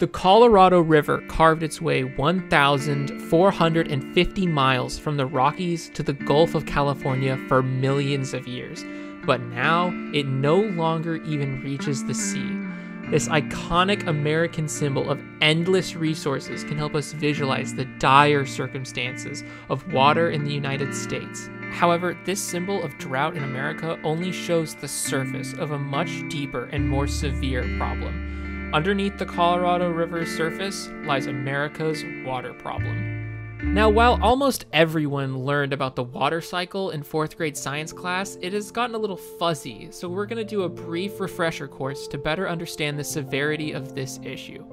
The Colorado River carved its way 1,450 miles from the Rockies to the Gulf of California for millions of years, but now it no longer even reaches the sea. This iconic American symbol of endless resources can help us visualize the dire circumstances of water in the United States. However, this symbol of drought in America only shows the surface of a much deeper and more severe problem. Underneath the Colorado River's surface lies America's water problem. Now, while almost everyone learned about the water cycle in fourth grade science class, it has gotten a little fuzzy, so we're going to do a brief refresher course to better understand the severity of this issue.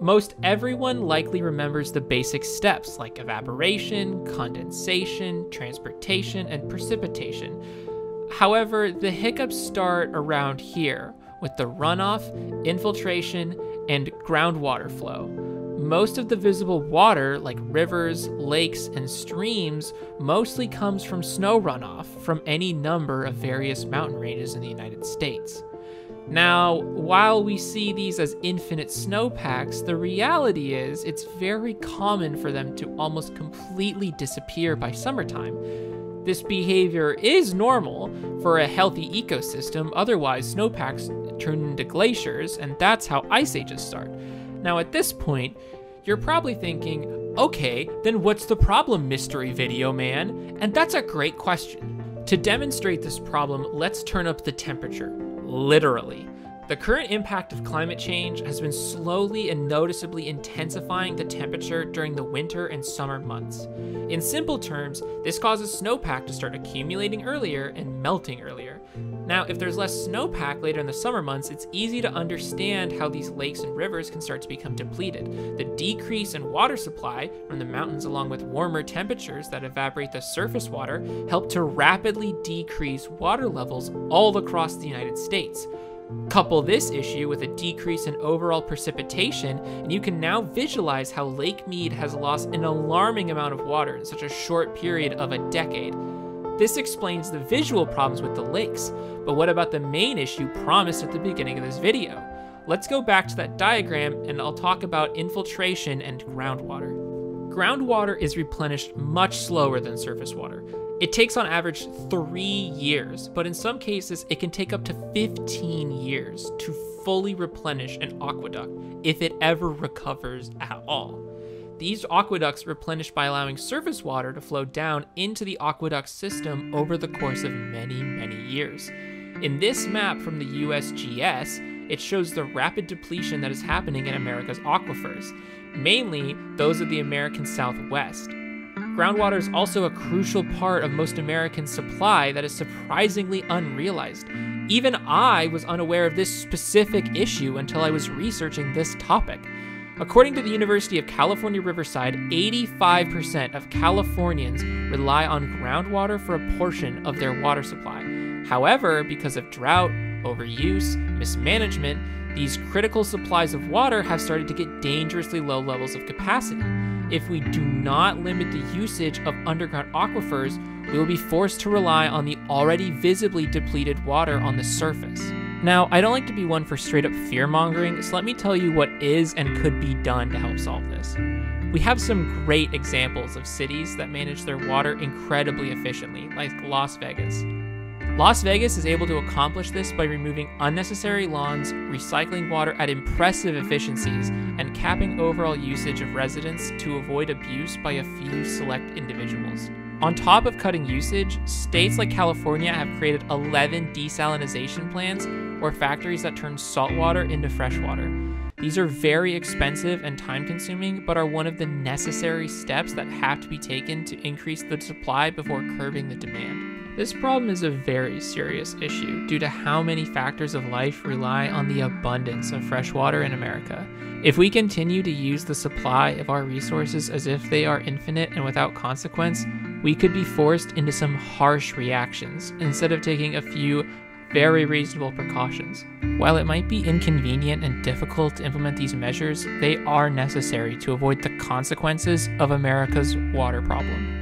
Most everyone likely remembers the basic steps like evaporation, condensation, transportation, and precipitation. However, the hiccups start around here, with the runoff, infiltration, and groundwater flow. Most of the visible water, like rivers, lakes, and streams, mostly comes from snow runoff from any number of various mountain ranges in the United States. Now, while we see these as infinite snowpacks, the reality is it's very common for them to almost completely disappear by summertime. This behavior is normal for a healthy ecosystem, otherwise, snowpacks turn into glaciers, and that's how ice ages start. Now, at this point, you're probably thinking, okay, then what's the problem, mystery video man? And that's a great question. To demonstrate this problem, let's turn up the temperature, literally. The current impact of climate change has been slowly and noticeably intensifying the temperature during the winter and summer months. In simple terms, this causes snowpack to start accumulating earlier and melting earlier. Now, if there's less snowpack later in the summer months, it's easy to understand how these lakes and rivers can start to become depleted. The decrease in water supply from the mountains, along with warmer temperatures that evaporate the surface water, help to rapidly decrease water levels all across the United States. Couple this issue with a decrease in overall precipitation, and you can now visualize how Lake Mead has lost an alarming amount of water in such a short period of a decade. This explains the visual problems with the lakes, but what about the main issue promised at the beginning of this video? Let's go back to that diagram and I'll talk about infiltration and groundwater. Groundwater is replenished much slower than surface water. It takes on average three years, but in some cases, it can take up to 15 years to fully replenish an aqueduct if it ever recovers at all. These aqueducts replenish by allowing surface water to flow down into the aqueduct system over the course of many, many years. In this map from the USGS, it shows the rapid depletion that is happening in America's aquifers, mainly those of the American Southwest. Groundwater is also a crucial part of most American supply that is surprisingly unrealized. Even I was unaware of this specific issue until I was researching this topic. According to the University of California, Riverside, 85% of Californians rely on groundwater for a portion of their water supply. However, because of drought, overuse, mismanagement, these critical supplies of water have started to get dangerously low levels of capacity. If we do not limit the usage of underground aquifers, we will be forced to rely on the already visibly depleted water on the surface. Now, I don't like to be one for straight up fear mongering, so let me tell you what is and could be done to help solve this. We have some great examples of cities that manage their water incredibly efficiently, like Las Vegas. Las Vegas is able to accomplish this by removing unnecessary lawns, recycling water at impressive efficiencies, and capping overall usage of residents to avoid abuse by a few select individuals. On top of cutting usage, states like California have created 11 desalination plants or factories that turn salt water into fresh water. These are very expensive and time consuming, but are one of the necessary steps that have to be taken to increase the supply before curbing the demand. This problem is a very serious issue due to how many factors of life rely on the abundance of fresh water in America. If we continue to use the supply of our resources as if they are infinite and without consequence, we could be forced into some harsh reactions instead of taking a few very reasonable precautions. While it might be inconvenient and difficult to implement these measures, they are necessary to avoid the consequences of America's water problem.